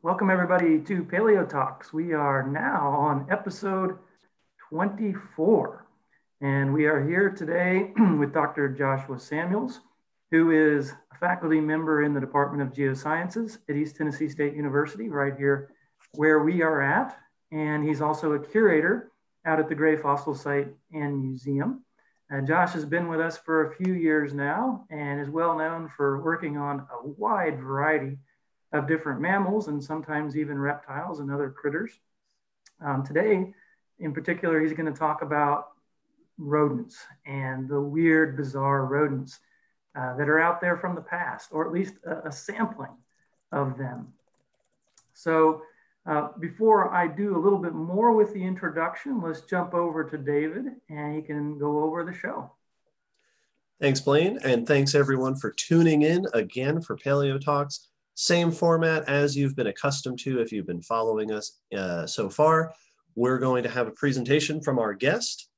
Welcome everybody to Paleo Talks. We are now on episode 24. And we are here today with Dr. Joshua Samuels, who is a faculty member in the Department of Geosciences at East Tennessee State University, right here where we are at. And he's also a curator out at the Gray Fossil Site and Museum. Uh, Josh has been with us for a few years now and is well known for working on a wide variety of different mammals and sometimes even reptiles and other critters. Um, today, in particular, he's going to talk about rodents and the weird, bizarre rodents uh, that are out there from the past, or at least a, a sampling of them. So uh, before I do a little bit more with the introduction, let's jump over to David and he can go over the show. Thanks, Blaine, and thanks everyone for tuning in again for Paleo Talks. Same format as you've been accustomed to if you've been following us uh, so far. We're going to have a presentation from our guest.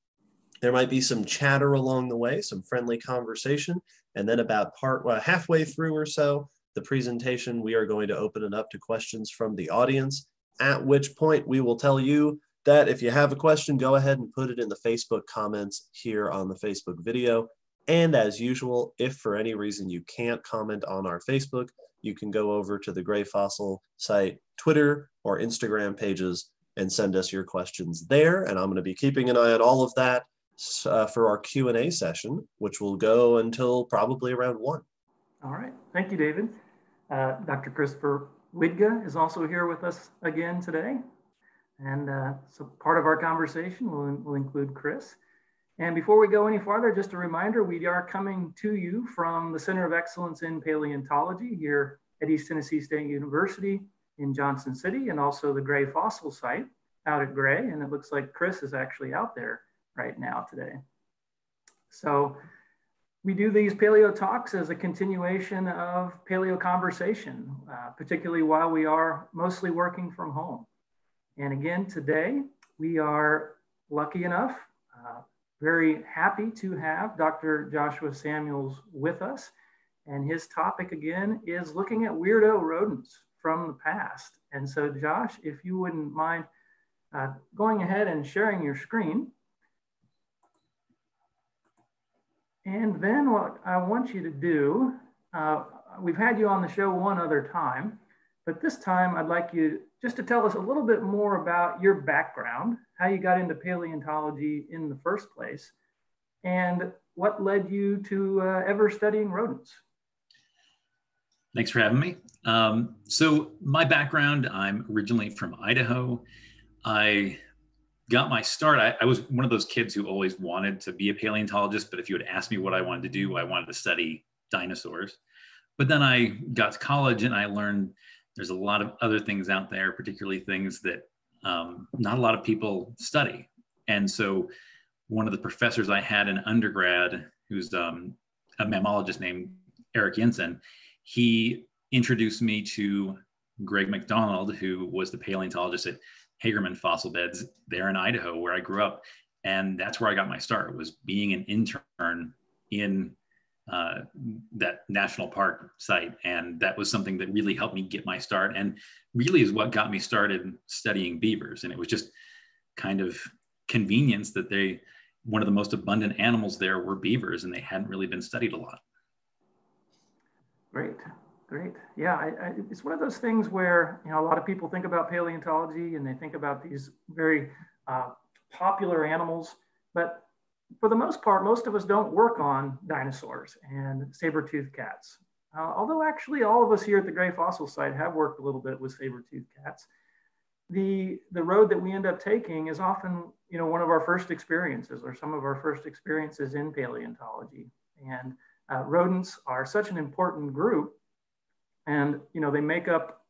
There might be some chatter along the way, some friendly conversation, and then about part halfway through or so, the presentation, we are going to open it up to questions from the audience, at which point we will tell you that if you have a question, go ahead and put it in the Facebook comments here on the Facebook video. And as usual, if for any reason you can't comment on our Facebook, you can go over to the Gray Fossil site, Twitter or Instagram pages and send us your questions there. And I'm going to be keeping an eye on all of that uh, for our Q&A session, which will go until probably around one. All right. Thank you, David. Uh, Dr. Christopher Widga is also here with us again today. And uh, so part of our conversation will, will include Chris. And before we go any farther, just a reminder, we are coming to you from the Center of Excellence in Paleontology here at East Tennessee State University in Johnson City and also the Gray Fossil Site out at Gray. And it looks like Chris is actually out there right now today. So we do these paleo talks as a continuation of paleo conversation, uh, particularly while we are mostly working from home. And again, today we are lucky enough, very happy to have Dr. Joshua Samuels with us. And his topic again is looking at weirdo rodents from the past. And so Josh, if you wouldn't mind uh, going ahead and sharing your screen. And then what I want you to do, uh, we've had you on the show one other time, but this time I'd like you just to tell us a little bit more about your background, how you got into paleontology in the first place, and what led you to uh, ever studying rodents. Thanks for having me. Um, so my background, I'm originally from Idaho. I got my start. I, I, was one of those kids who always wanted to be a paleontologist, but if you had asked me what I wanted to do, I wanted to study dinosaurs. But then I got to college and I learned there's a lot of other things out there, particularly things that um, not a lot of people study. And so one of the professors I had in undergrad, who's um, a mammalogist named Eric Jensen, he introduced me to Greg McDonald, who was the paleontologist at Hagerman Fossil Beds there in Idaho, where I grew up. And that's where I got my start was being an intern in uh, that national park site. And that was something that really helped me get my start and really is what got me started studying beavers. And it was just kind of convenience that they, one of the most abundant animals there were beavers and they hadn't really been studied a lot. Great, great. Yeah, I, I, it's one of those things where, you know, a lot of people think about paleontology and they think about these very uh, popular animals, but for the most part, most of us don't work on dinosaurs and saber-toothed cats. Uh, although actually all of us here at the Gray Fossil Site have worked a little bit with saber-toothed cats. The, the road that we end up taking is often, you know, one of our first experiences or some of our first experiences in paleontology. And uh, rodents are such an important group and, you know, they make up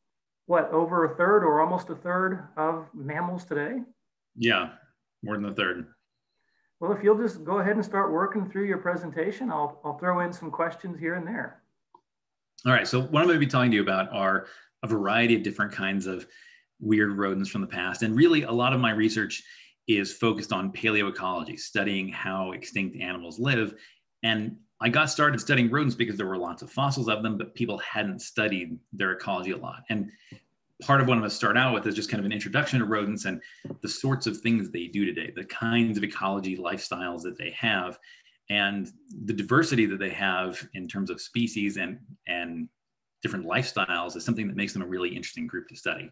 what, over a third or almost a third of mammals today? Yeah, more than a third. Well, if you'll just go ahead and start working through your presentation, I'll, I'll throw in some questions here and there. All right, so what I'm going to be talking to you about are a variety of different kinds of weird rodents from the past. And really, a lot of my research is focused on paleoecology, studying how extinct animals live. And I got started studying rodents because there were lots of fossils of them, but people hadn't studied their ecology a lot. And part of what I'm going to start out with is just kind of an introduction to rodents and the sorts of things they do today, the kinds of ecology lifestyles that they have, and the diversity that they have in terms of species and, and different lifestyles is something that makes them a really interesting group to study.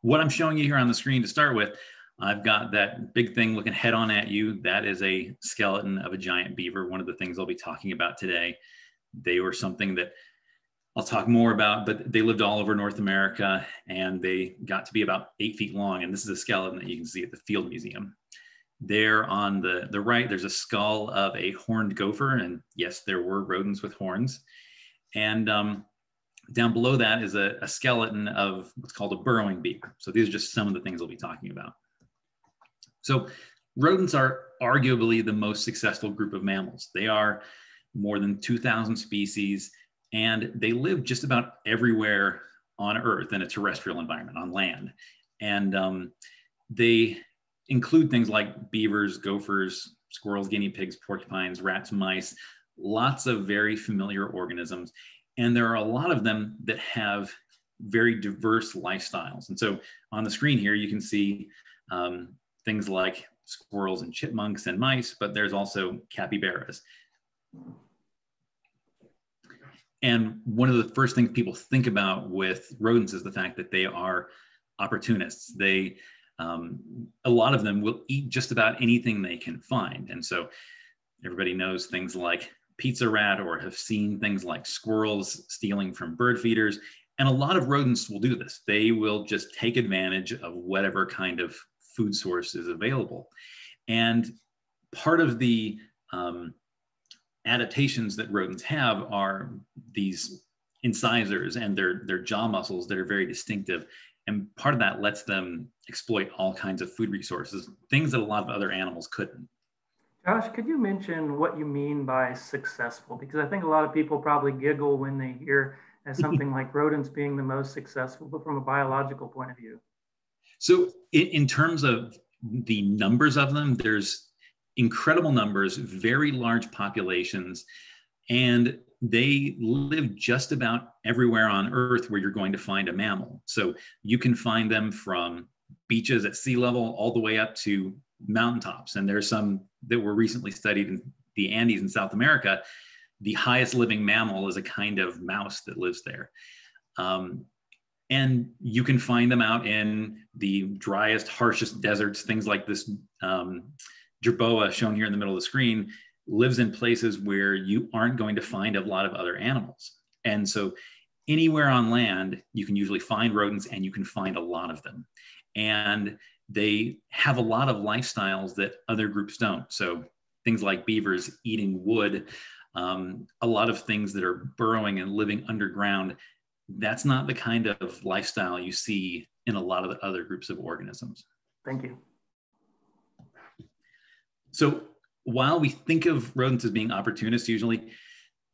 What I'm showing you here on the screen to start with, I've got that big thing looking head on at you. That is a skeleton of a giant beaver, one of the things I'll be talking about today. They were something that I'll talk more about, but they lived all over North America and they got to be about eight feet long. And this is a skeleton that you can see at the Field Museum. There on the, the right, there's a skull of a horned gopher. And yes, there were rodents with horns. And um, down below that is a, a skeleton of what's called a burrowing beaver. So these are just some of the things we'll be talking about. So rodents are arguably the most successful group of mammals. They are more than 2,000 species and they live just about everywhere on Earth in a terrestrial environment, on land. And um, they include things like beavers, gophers, squirrels, guinea pigs, porcupines, rats, mice, lots of very familiar organisms. And there are a lot of them that have very diverse lifestyles. And so on the screen here, you can see um, things like squirrels and chipmunks and mice, but there's also capybaras. And one of the first things people think about with rodents is the fact that they are opportunists. They, um, a lot of them will eat just about anything they can find. And so everybody knows things like pizza rat or have seen things like squirrels stealing from bird feeders. And a lot of rodents will do this. They will just take advantage of whatever kind of food source is available. And part of the um, adaptations that rodents have are these incisors and their, their jaw muscles that are very distinctive. And part of that lets them exploit all kinds of food resources, things that a lot of other animals couldn't. Josh, could you mention what you mean by successful? Because I think a lot of people probably giggle when they hear as something like rodents being the most successful, but from a biological point of view. So, in, in terms of the numbers of them, there's incredible numbers, very large populations, and they live just about everywhere on Earth where you're going to find a mammal. So you can find them from beaches at sea level all the way up to mountaintops. And there's some that were recently studied in the Andes in South America. The highest living mammal is a kind of mouse that lives there. Um, and you can find them out in the driest, harshest deserts, things like this um, jerboa shown here in the middle of the screen lives in places where you aren't going to find a lot of other animals. And so anywhere on land, you can usually find rodents and you can find a lot of them. And they have a lot of lifestyles that other groups don't. So things like beavers eating wood, um, a lot of things that are burrowing and living underground. That's not the kind of lifestyle you see in a lot of the other groups of organisms. Thank you. So while we think of rodents as being opportunists, usually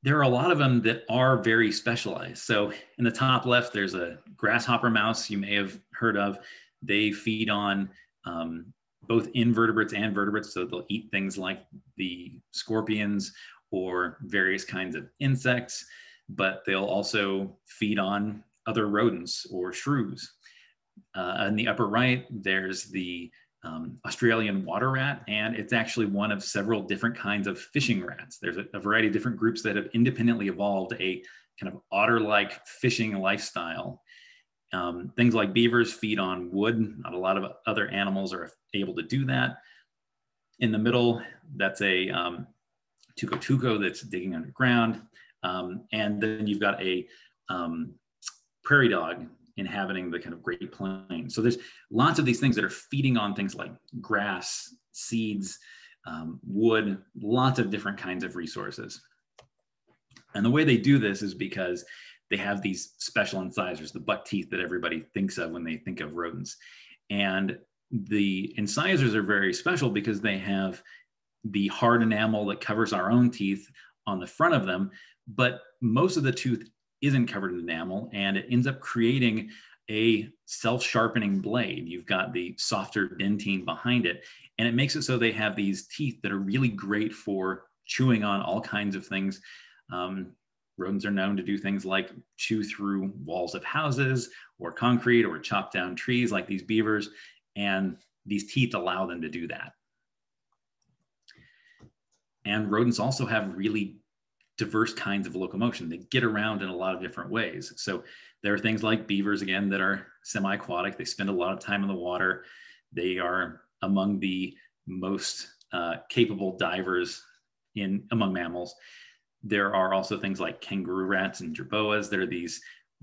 there are a lot of them that are very specialized. So in the top left, there's a grasshopper mouse you may have heard of. They feed on um, both invertebrates and vertebrates. So they'll eat things like the scorpions or various kinds of insects, but they'll also feed on other rodents or shrews. Uh, in the upper right, there's the um, Australian water rat, and it's actually one of several different kinds of fishing rats. There's a, a variety of different groups that have independently evolved a kind of otter-like fishing lifestyle. Um, things like beavers feed on wood. Not a lot of other animals are able to do that. In the middle, that's a um, tuco that's digging underground. Um, and then you've got a um, prairie dog inhabiting the kind of Great Plains. So there's lots of these things that are feeding on things like grass, seeds, um, wood, lots of different kinds of resources. And the way they do this is because they have these special incisors, the buck teeth that everybody thinks of when they think of rodents. And the incisors are very special because they have the hard enamel that covers our own teeth on the front of them, but most of the tooth isn't covered in enamel and it ends up creating a self-sharpening blade. You've got the softer dentine behind it, and it makes it so they have these teeth that are really great for chewing on all kinds of things. Um, rodents are known to do things like chew through walls of houses or concrete or chop down trees like these beavers. And these teeth allow them to do that. And rodents also have really diverse kinds of locomotion. They get around in a lot of different ways. So there are things like beavers, again, that are semi aquatic. They spend a lot of time in the water. They are among the most uh, capable divers in among mammals. There are also things like kangaroo rats and jerboas. There are these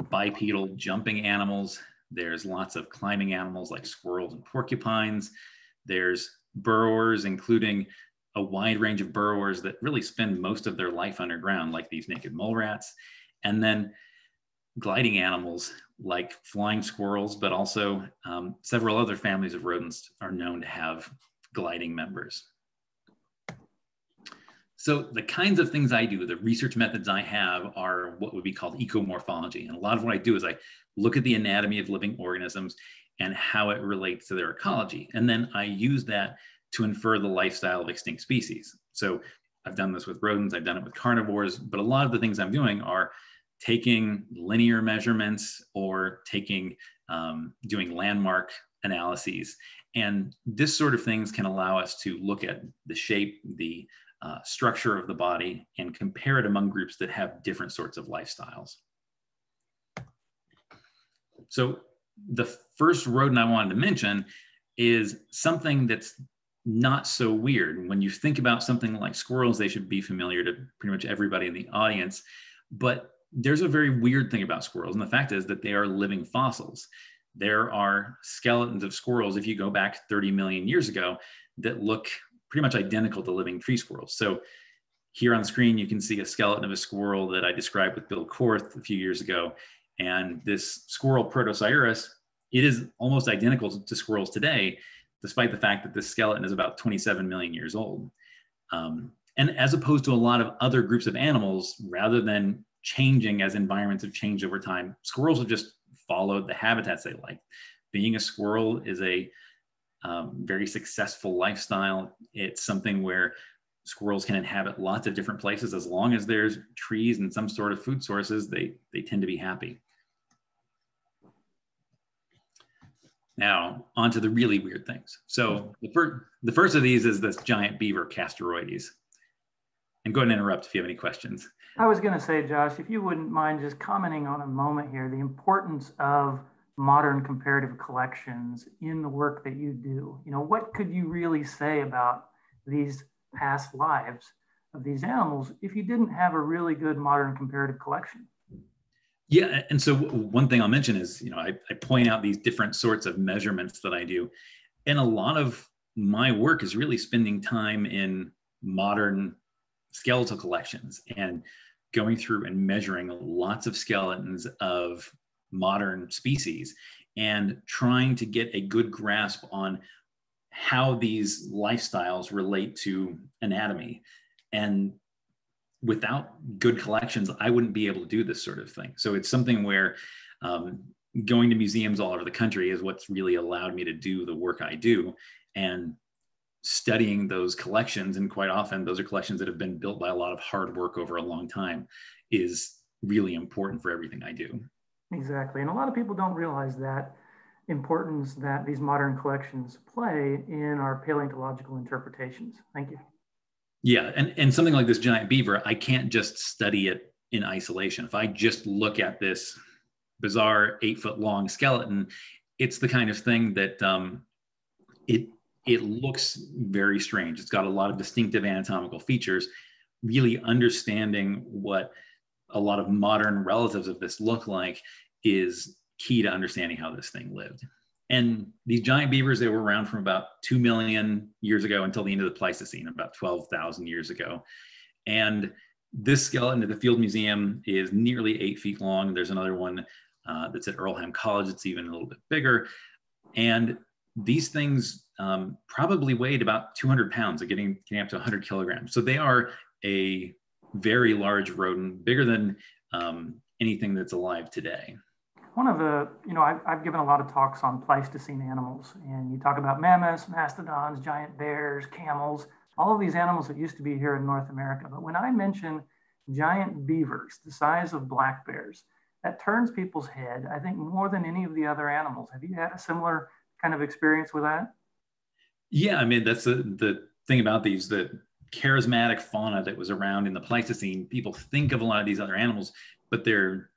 bipedal jumping animals. There's lots of climbing animals like squirrels and porcupines. There's burrowers, including a wide range of burrowers that really spend most of their life underground, like these naked mole rats. And then gliding animals like flying squirrels, but also um, several other families of rodents are known to have gliding members. So the kinds of things I do, the research methods I have are what would be called ecomorphology. And a lot of what I do is I look at the anatomy of living organisms and how it relates to their ecology. And then I use that to infer the lifestyle of extinct species. So I've done this with rodents, I've done it with carnivores, but a lot of the things I'm doing are taking linear measurements or taking um, doing landmark analyses. And this sort of things can allow us to look at the shape, the uh, structure of the body, and compare it among groups that have different sorts of lifestyles. So the first rodent I wanted to mention is something that's not so weird. When you think about something like squirrels, they should be familiar to pretty much everybody in the audience. But there's a very weird thing about squirrels. And the fact is that they are living fossils. There are skeletons of squirrels, if you go back 30 million years ago, that look pretty much identical to living tree squirrels. So here on the screen, you can see a skeleton of a squirrel that I described with Bill Korth a few years ago. And this squirrel Protosciurus, it is almost identical to squirrels today, despite the fact that this skeleton is about 27 million years old. Um, and as opposed to a lot of other groups of animals, rather than changing as environments have changed over time, squirrels have just followed the habitats they like. Being a squirrel is a um, very successful lifestyle. It's something where squirrels can inhabit lots of different places as long as there's trees and some sort of food sources, they, they tend to be happy. Now, on to the really weird things. So hmm. the, fir the first of these is this giant beaver, Castoroides. And go ahead and interrupt if you have any questions. I was going to say, Josh, if you wouldn't mind just commenting on a moment here, the importance of modern comparative collections in the work that you do. You know, what could you really say about these past lives of these animals if you didn't have a really good modern comparative collection? Yeah, and so one thing I'll mention is, you know, I, I point out these different sorts of measurements that I do. And a lot of my work is really spending time in modern skeletal collections and going through and measuring lots of skeletons of modern species and trying to get a good grasp on how these lifestyles relate to anatomy. And without good collections, I wouldn't be able to do this sort of thing. So it's something where um, going to museums all over the country is what's really allowed me to do the work I do. And studying those collections, and quite often those are collections that have been built by a lot of hard work over a long time, is really important for everything I do. Exactly. And a lot of people don't realize that importance that these modern collections play in our paleontological interpretations. Thank you. Yeah, and, and something like this giant beaver, I can't just study it in isolation. If I just look at this bizarre eight foot long skeleton, it's the kind of thing that um, it it looks very strange. It's got a lot of distinctive anatomical features. Really understanding what a lot of modern relatives of this look like is key to understanding how this thing lived. And these giant beavers, they were around from about 2 million years ago until the end of the Pleistocene, about 12,000 years ago. And this skeleton at the Field Museum is nearly eight feet long. There's another one uh, that's at Earlham College. It's even a little bit bigger. And these things um, probably weighed about 200 pounds, so getting, getting up to 100 kilograms. So they are a very large rodent, bigger than um, anything that's alive today one of the, you know, I've, I've, given a lot of talks on Pleistocene animals, and you talk about mammoths, mastodons, giant bears, camels, all of these animals that used to be here in North America. But when I mention giant beavers, the size of black bears. That turns people's head, I think, more than any of the other animals. Have you had a similar kind of experience with that? Yeah, I mean, that's the, the thing about these, the charismatic fauna that was around in the Pleistocene. People think of a lot of these other animals, but they're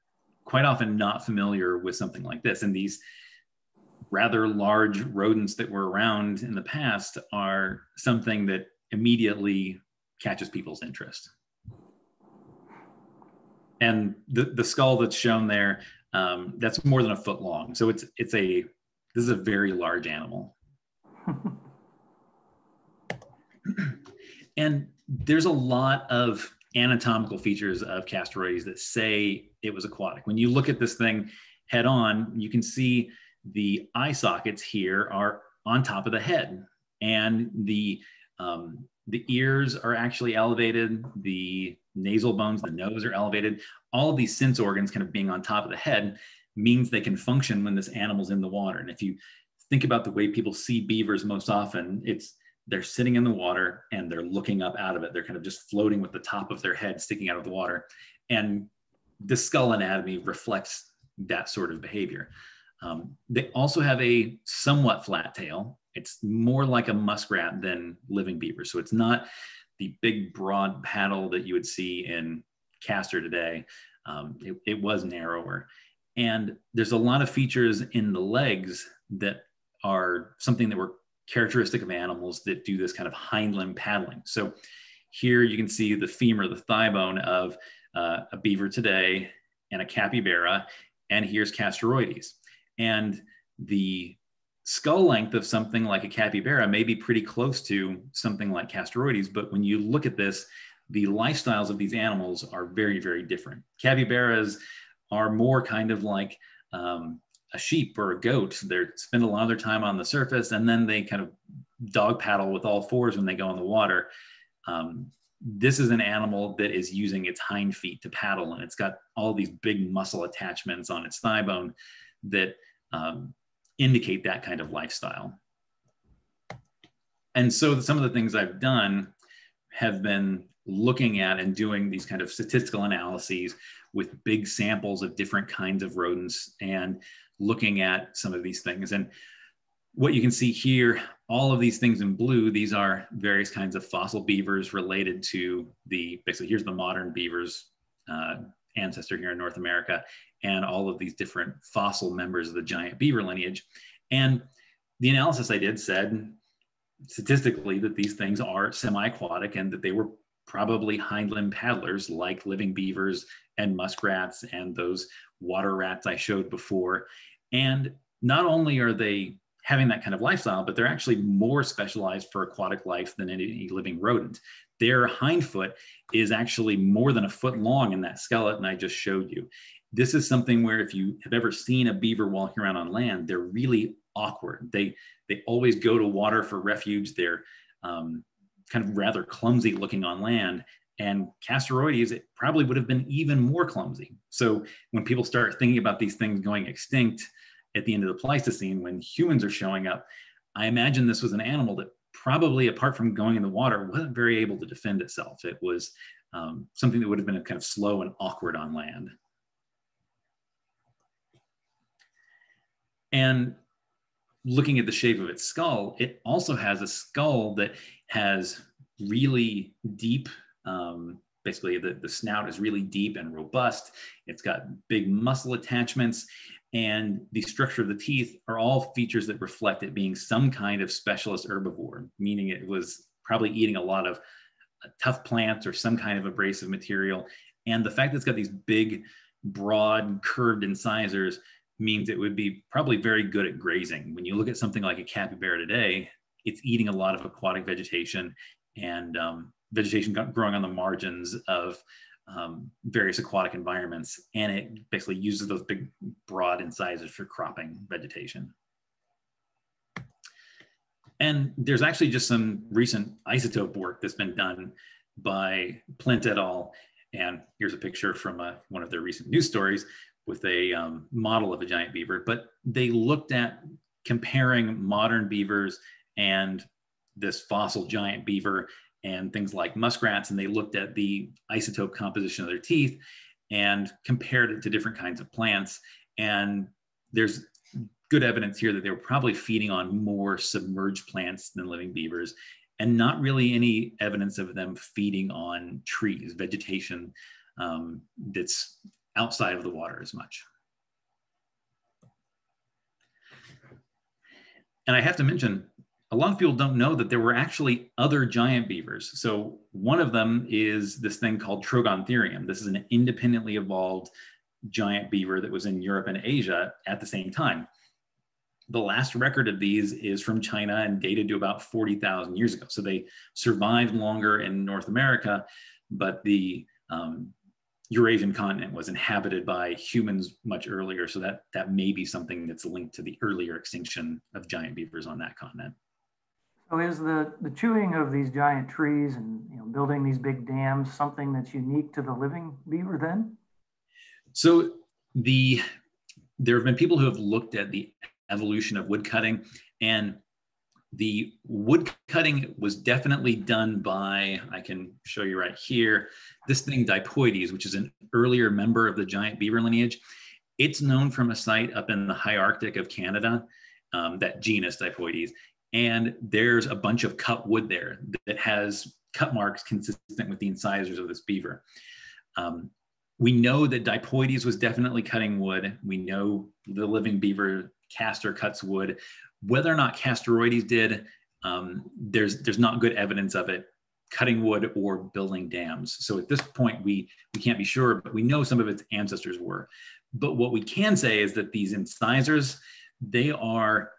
quite often not familiar with something like this. And these rather large rodents that were around in the past are something that immediately catches people's interest. And the, the skull that's shown there, um, that's more than a foot long. So it's, it's a, this is a very large animal. and there's a lot of anatomical features of Castoroides that say it was aquatic. When you look at this thing head on, you can see the eye sockets here are on top of the head and the um, the ears are actually elevated the nasal bones the nose are elevated all of these sense organs kind of being on top of the head means they can function when this animal's in the water and if you think about the way people see beavers most often it's they're sitting in the water and they're looking up out of it they're kind of just floating with the top of their head sticking out of the water and the skull anatomy reflects that sort of behavior um, they also have a somewhat flat tail. It's more like a muskrat than living beaver. So it's not the big broad paddle that you would see in castor today. Um, it, it was narrower. And there's a lot of features in the legs that are something that were characteristic of animals that do this kind of hind limb paddling. So here you can see the femur, the thigh bone of uh, a beaver today and a capybara. And here's Castoroides. And the skull length of something like a capybara may be pretty close to something like Castoroides, but when you look at this, the lifestyles of these animals are very, very different. Capybaras are more kind of like um, a sheep or a goat. They spend a lot of their time on the surface and then they kind of dog paddle with all fours when they go in the water. Um, this is an animal that is using its hind feet to paddle and it's got all these big muscle attachments on its thigh bone that um, indicate that kind of lifestyle. And so some of the things I've done have been looking at and doing these kind of statistical analyses with big samples of different kinds of rodents and looking at some of these things. And what you can see here, all of these things in blue, these are various kinds of fossil beavers related to the, basically here's the modern beavers uh, ancestor here in North America and all of these different fossil members of the giant beaver lineage. And the analysis I did said statistically that these things are semi-aquatic and that they were probably hind limb paddlers like living beavers and muskrats and those water rats I showed before. And not only are they having that kind of lifestyle, but they're actually more specialized for aquatic life than any living rodent. Their hind foot is actually more than a foot long in that skeleton I just showed you this is something where if you have ever seen a beaver walking around on land, they're really awkward. They they always go to water for refuge. They're um, kind of rather clumsy looking on land. And Castoroides, it probably would have been even more clumsy. So when people start thinking about these things going extinct at the end of the Pleistocene, when humans are showing up, I imagine this was an animal that probably, apart from going in the water, wasn't very able to defend itself. It was um, something that would have been kind of slow and awkward on land. And looking at the shape of its skull, it also has a skull that has really deep, um, basically, the, the snout is really deep and robust. It's got big muscle attachments. And the structure of the teeth are all features that reflect it being some kind of specialist herbivore, meaning it was probably eating a lot of uh, tough plants or some kind of abrasive material. And the fact that it's got these big, broad, curved incisors means it would be probably very good at grazing. When you look at something like a capybara today, it's eating a lot of aquatic vegetation and um, vegetation growing on the margins of um, various aquatic environments. And it basically uses those big, broad incisors for cropping vegetation. And there's actually just some recent isotope work that's been done by Plint et al. And here's a picture from uh, one of their recent news stories with a um, model of a giant beaver, but they looked at comparing modern beavers and this fossil giant beaver and things like muskrats, and they looked at the isotope composition of their teeth and compared it to different kinds of plants. And there's good evidence here that they were probably feeding on more submerged plants than living beavers, and not really any evidence of them feeding on trees, vegetation um, that's outside of the water as much. And I have to mention, a lot of people don't know that there were actually other giant beavers. So one of them is this thing called Trogontherium. This is an independently evolved giant beaver that was in Europe and Asia at the same time. The last record of these is from China and dated to about 40,000 years ago. So they survived longer in North America, but the um, Eurasian continent was inhabited by humans much earlier. So that, that may be something that's linked to the earlier extinction of giant beavers on that continent. So is the, the chewing of these giant trees and you know, building these big dams something that's unique to the living beaver then? So the there have been people who have looked at the evolution of wood cutting and the wood cutting was definitely done by, I can show you right here, this thing Dipoides, which is an earlier member of the giant beaver lineage. It's known from a site up in the high Arctic of Canada, um, that genus Dipoides. And there's a bunch of cut wood there that has cut marks consistent with the incisors of this beaver. Um, we know that Dipoides was definitely cutting wood. We know the living beaver Castor cuts wood. Whether or not Castoroides did, um, there's there's not good evidence of it cutting wood or building dams. So at this point, we we can't be sure, but we know some of its ancestors were. But what we can say is that these incisors, they are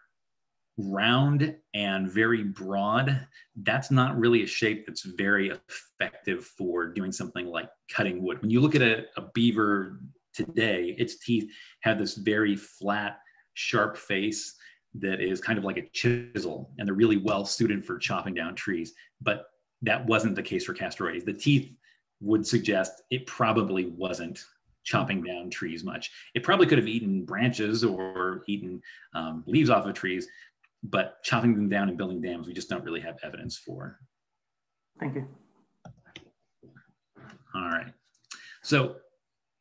round and very broad. That's not really a shape that's very effective for doing something like cutting wood. When you look at a, a beaver today, its teeth have this very flat, sharp face that is kind of like a chisel and they're really well suited for chopping down trees. But that wasn't the case for Castoroides. The teeth would suggest it probably wasn't chopping down trees much. It probably could have eaten branches or eaten um, leaves off of trees, but chopping them down and building dams, we just don't really have evidence for. Thank you. All right. So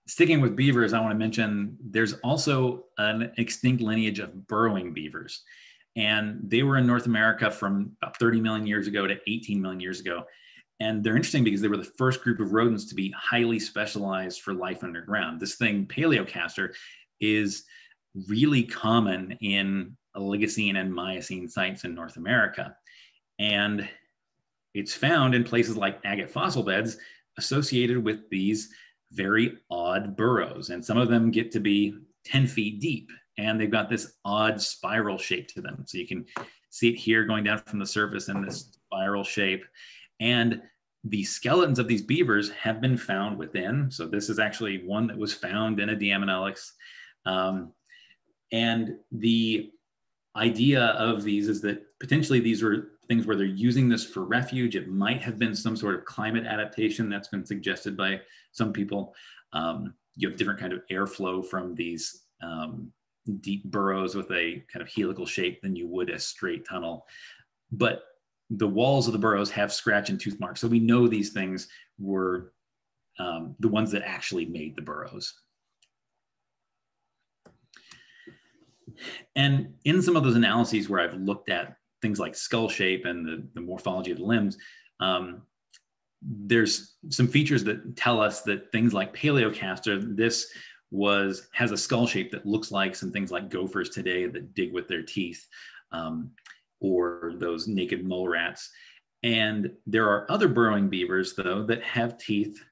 sticking with beavers, I want to mention there's also an extinct lineage of burrowing beavers. And they were in North America from about 30 million years ago to 18 million years ago. And they're interesting because they were the first group of rodents to be highly specialized for life underground. This thing, Palaeocastor, is really common in Oligocene and Miocene sites in North America. And it's found in places like agate fossil beds associated with these very odd burrows. And some of them get to be 10 feet deep and they've got this odd spiral shape to them. So you can see it here going down from the surface in this spiral shape. And the skeletons of these beavers have been found within. So this is actually one that was found in a Daemonelix. Um, and the idea of these is that potentially these were things where they're using this for refuge. It might have been some sort of climate adaptation that's been suggested by some people. Um, you have different kind of airflow from these um, deep burrows with a kind of helical shape than you would a straight tunnel. But the walls of the burrows have scratch and tooth marks. So we know these things were um, the ones that actually made the burrows. And in some of those analyses where I've looked at things like skull shape and the, the morphology of the limbs, um, there's some features that tell us that things like palaeocastor, this was has a skull shape that looks like some things like gophers today that dig with their teeth, um, or those naked mole rats. And there are other burrowing beavers though that have teeth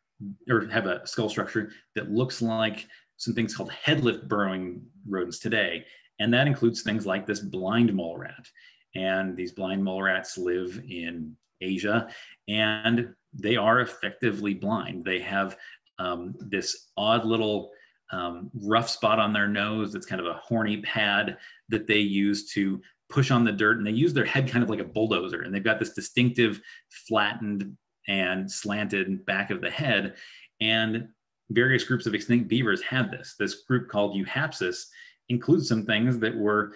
or have a skull structure that looks like some things called headlift burrowing rodents today. And that includes things like this blind mole rat. And these blind mole rats live in Asia and they are effectively blind. They have um, this odd little um, rough spot on their nose that's kind of a horny pad that they use to push on the dirt. And they use their head kind of like a bulldozer. And they've got this distinctive flattened and slanted back of the head. And various groups of extinct beavers had this. This group called Euhapsis includes some things that were,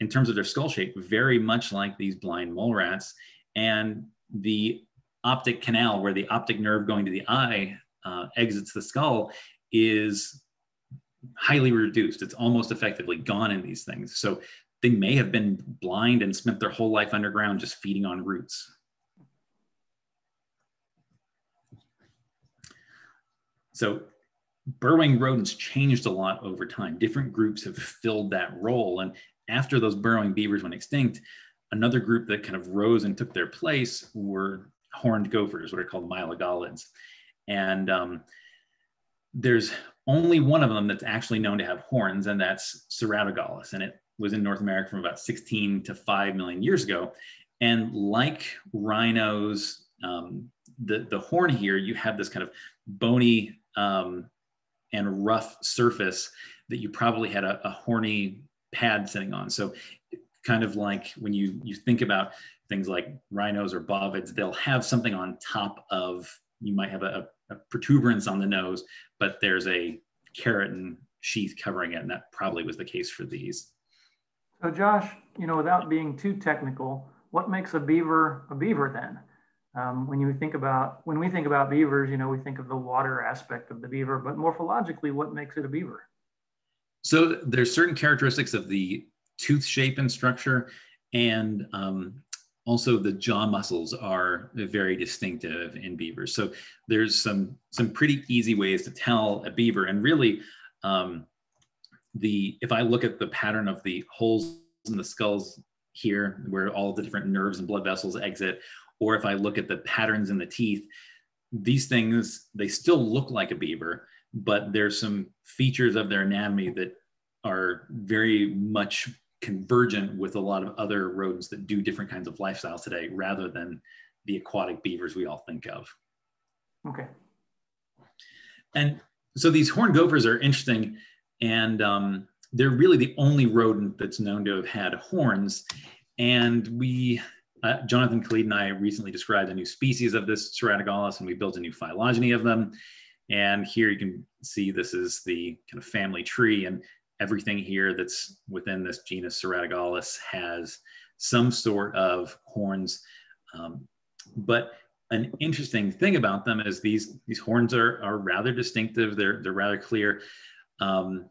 in terms of their skull shape, very much like these blind mole rats. And the optic canal where the optic nerve going to the eye uh, exits the skull is highly reduced. It's almost effectively gone in these things. So they may have been blind and spent their whole life underground just feeding on roots. So burrowing rodents changed a lot over time. Different groups have filled that role. And after those burrowing beavers went extinct, another group that kind of rose and took their place were horned gophers, what are called mylagaulids. And um, there's only one of them that's actually known to have horns, and that's Ceratogaulus. And it was in North America from about 16 to 5 million years ago. And like rhinos, um, the, the horn here, you have this kind of bony um, and rough surface that you probably had a, a horny pad sitting on. So kind of like when you, you think about things like rhinos or bovids, they'll have something on top of, you might have a, a protuberance on the nose, but there's a keratin sheath covering it. And that probably was the case for these. So Josh, you know, without being too technical, what makes a beaver a beaver then? Um, when you think about when we think about beavers, you know, we think of the water aspect of the beaver, but morphologically, what makes it a beaver? So there's certain characteristics of the tooth shape and structure, and um, also the jaw muscles are very distinctive in beavers. So there's some some pretty easy ways to tell a beaver, and really, um, the if I look at the pattern of the holes in the skulls here, where all the different nerves and blood vessels exit, or if I look at the patterns in the teeth, these things, they still look like a beaver, but there's some features of their anatomy that are very much convergent with a lot of other rodents that do different kinds of lifestyles today rather than the aquatic beavers we all think of. Okay. And so these horned gophers are interesting and um, they're really the only rodent that's known to have had horns. And we uh, Jonathan Calede and I recently described a new species of this Ceratogaulus, and we built a new phylogeny of them. And here you can see this is the kind of family tree, and everything here that's within this genus Ceratogaulus has some sort of horns. Um, but an interesting thing about them is these these horns are, are rather distinctive. They're they're rather clear. Um,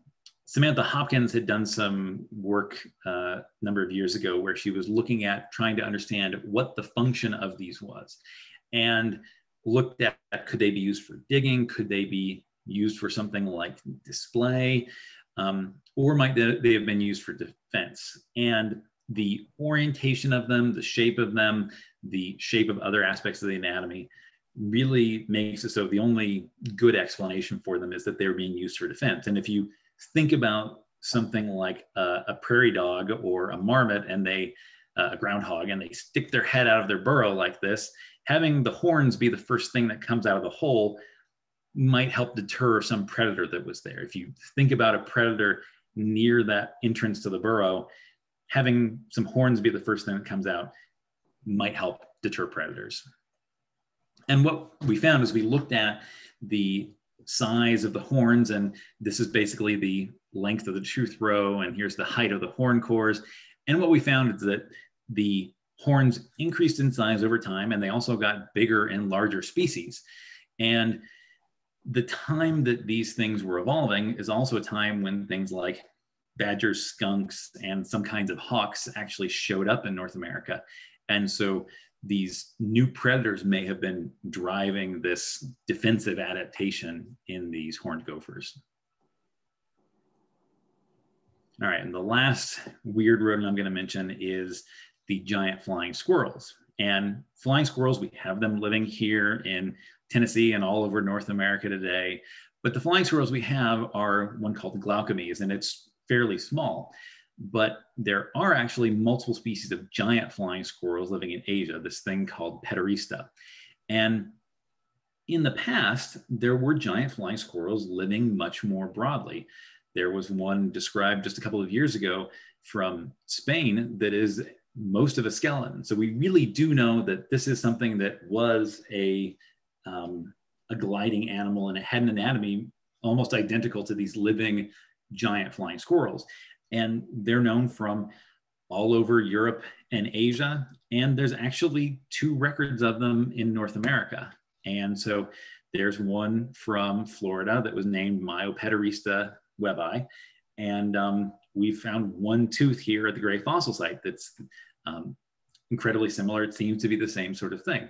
Samantha Hopkins had done some work uh, a number of years ago where she was looking at trying to understand what the function of these was and looked at could they be used for digging? Could they be used for something like display? Um, or might they, have been used for defense? And the orientation of them, the shape of them, the shape of other aspects of the anatomy really makes it so the only good explanation for them is that they're being used for defense. And if you think about something like a, a prairie dog or a marmot and they uh, a groundhog and they stick their head out of their burrow like this having the horns be the first thing that comes out of the hole might help deter some predator that was there if you think about a predator near that entrance to the burrow having some horns be the first thing that comes out might help deter predators and what we found is we looked at the size of the horns. And this is basically the length of the tooth row. And here's the height of the horn cores. And what we found is that the horns increased in size over time and they also got bigger and larger species. And the time that these things were evolving is also a time when things like badgers, skunks, and some kinds of hawks actually showed up in North America. And so these new predators may have been driving this defensive adaptation in these horned gophers. All right, and the last weird rodent I'm going to mention is the giant flying squirrels. And flying squirrels, we have them living here in Tennessee and all over North America today. But the flying squirrels we have are one called the glaucomys, and it's fairly small but there are actually multiple species of giant flying squirrels living in Asia, this thing called Petaurista. And in the past, there were giant flying squirrels living much more broadly. There was one described just a couple of years ago from Spain that is most of a skeleton. So we really do know that this is something that was a, um, a gliding animal and it had an anatomy almost identical to these living giant flying squirrels and they're known from all over Europe and Asia. And there's actually two records of them in North America. And so there's one from Florida that was named Miopetaurista webbi. And um, we found one tooth here at the Gray Fossil Site that's um, incredibly similar. It seems to be the same sort of thing.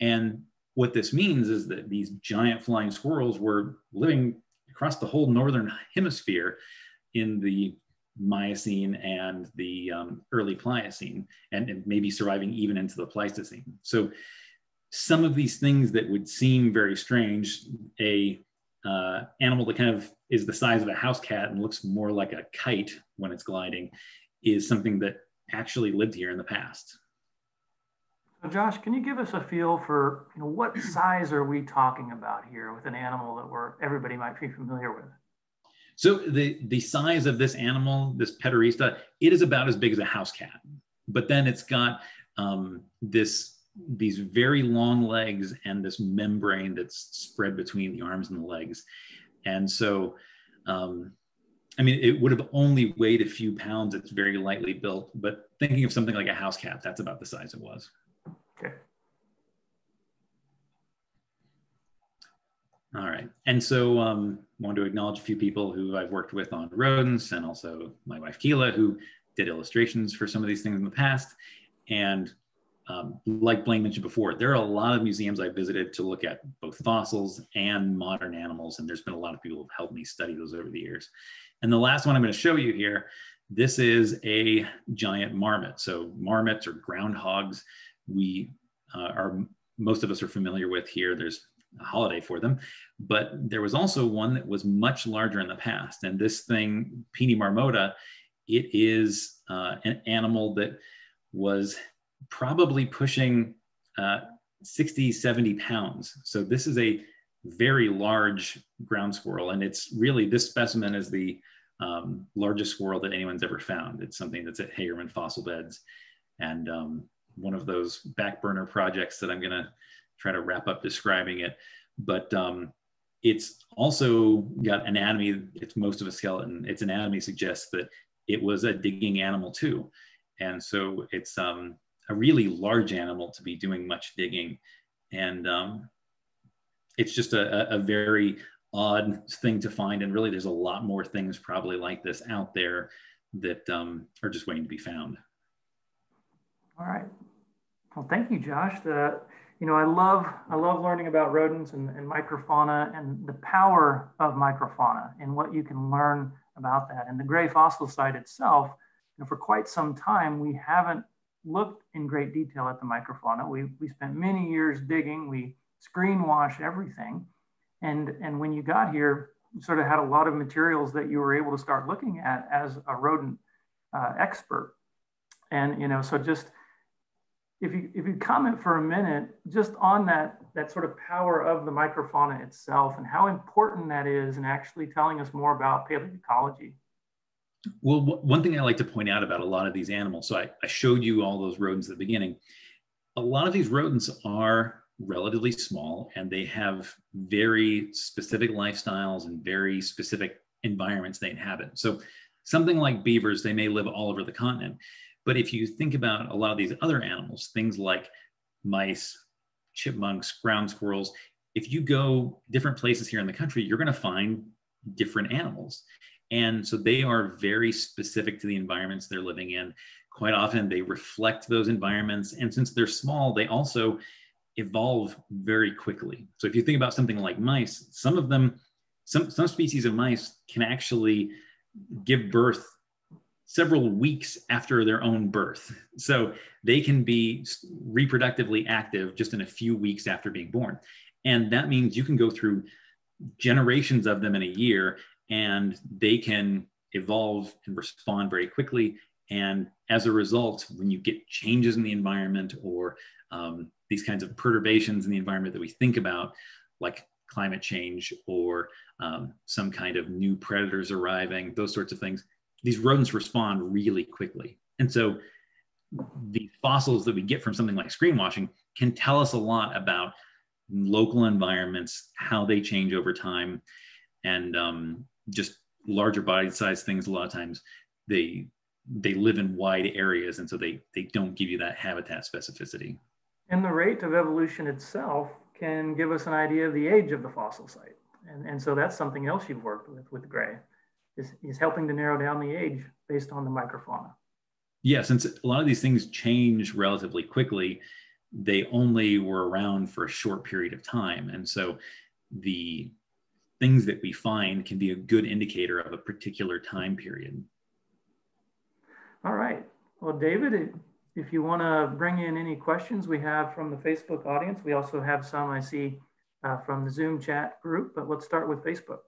And what this means is that these giant flying squirrels were living across the whole northern hemisphere in the Miocene and the um, early Pliocene, and, and, maybe surviving even into the Pleistocene. So some of these things that would seem very strange, a uh, animal that kind of is the size of a house cat and looks more like a kite when it's gliding, is something that actually lived here in the past. So Josh, can you give us a feel for you know, what size are we talking about here with an animal that we're everybody might be familiar with? So the the size of this animal, this Petaurista, it is about as big as a house cat, but then it's got um, this these very long legs and this membrane that's spread between the arms and the legs, and so. Um, I mean, it would have only weighed a few pounds. It's very lightly built, but thinking of something like a house cat, that's about the size it was. Okay. All right. And so um, wanted to acknowledge a few people who I've worked with on rodents and also my wife Keela, who did illustrations for some of these things in the past. And um, like Blaine mentioned before, there are a lot of museums I visited to look at both fossils and modern animals. And there's been a lot of people who have helped me study those over the years. And the last one I'm going to show you here, this is a giant marmot. So marmots or groundhogs we uh, are most of us are familiar with here. There's a holiday for them, but there was also one that was much larger in the past. And this thing, Paenemarmota, it is uh, an animal that was probably pushing uh, 60, 70 pounds. So this is a very large ground squirrel. And it's really, this specimen is the um, largest squirrel that anyone's ever found. It's something that's at Hagerman Fossil Beds. And um, one of those back burner projects that I'm going to try to wrap up describing it. But um, it's also got anatomy. It's most of a skeleton. Its anatomy suggests that it was a digging animal too. And so it's um, a really large animal to be doing much digging. And um, it's just a, a, very odd thing to find. And really, there's a lot more things probably like this out there that um, are just waiting to be found. All right. Well, thank you, Josh. The, you know, I love I love learning about rodents and, and microfauna and the power of microfauna and what you can learn about that. And the Gray Fossil Site itself, you know, for quite some time, we haven't looked in great detail at the microfauna. We, we spent many years digging, we screen wash everything. And, and when you got here, you sort of had a lot of materials that you were able to start looking at as a rodent uh, expert. And, you know, so just if you if you comment for a minute just on that that sort of power of the microfauna itself and how important that is in actually telling us more about paleoecology. Well, one thing I like to point out about a lot of these animals, so I, I showed you all those rodents at the beginning. A lot of these rodents are relatively small and they have very specific lifestyles and very specific environments they inhabit. So something like beavers, they may live all over the continent. But if you think about a lot of these other animals, things like mice, chipmunks, ground squirrels, if you go different places here in the country, you're going to find different animals. And so they are very specific to the environments they're living in. Quite often they reflect those environments. And since they're small, they also evolve very quickly. So if you think about something like mice, some of them, some, some species of mice can actually give birth several weeks after their own birth. So they can be reproductively active just in a few weeks after being born. And that means you can go through generations of them in a year and they can evolve and respond very quickly. And as a result, when you get changes in the environment or um, these kinds of perturbations in the environment that we think about, like climate change or um, some kind of new predators arriving, those sorts of things, these rodents respond really quickly. And so the fossils that we get from something like screen washing can tell us a lot about local environments, how they change over time, and um, just larger body size things. A lot of times they they live in wide areas, and so they they don't give you that habitat specificity. And the rate of evolution itself can give us an idea of the age of the fossil site. And, and so that's something else you've worked with with Gray, is, is helping to narrow down the age based on the microfauna. Yeah, since a lot of these things change relatively quickly, they only were around for a short period of time. And so the things that we find can be a good indicator of a particular time period. All right. Well, David, if you want to bring in any questions we have from the Facebook audience, we also have some I see uh, from the Zoom chat group, but let's start with Facebook.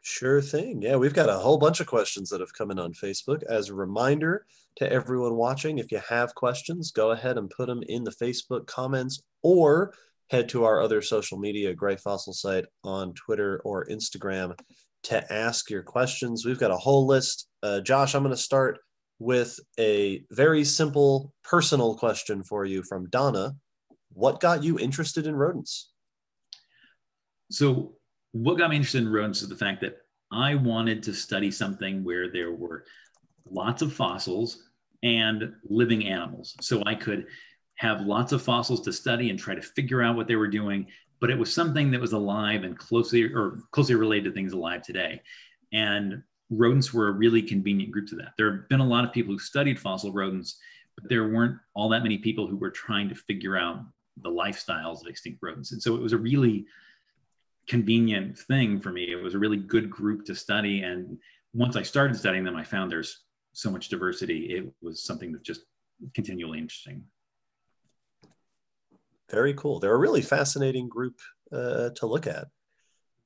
Sure thing. Yeah, we've got a whole bunch of questions that have come in on Facebook. As a reminder to everyone watching, if you have questions, go ahead and put them in the Facebook comments or head to our other social media, Gray Fossil site on Twitter or Instagram to ask your questions. We've got a whole list. Uh, Josh, I'm going to start with a very simple personal question for you from Donna. What got you interested in rodents? So, what got me interested in rodents is the fact that I wanted to study something where there were lots of fossils and living animals. So I could have lots of fossils to study and try to figure out what they were doing, but it was something that was alive and closely or closely related to things alive today. And rodents were a really convenient group to that. There have been a lot of people who studied fossil rodents, but there weren't all that many people who were trying to figure out the lifestyles of extinct rodents. And so it was a really convenient thing for me. It was a really good group to study. And once I started studying them, I found there's so much diversity. It was something that's just continually interesting. Very cool. They're a really fascinating group uh, to look at.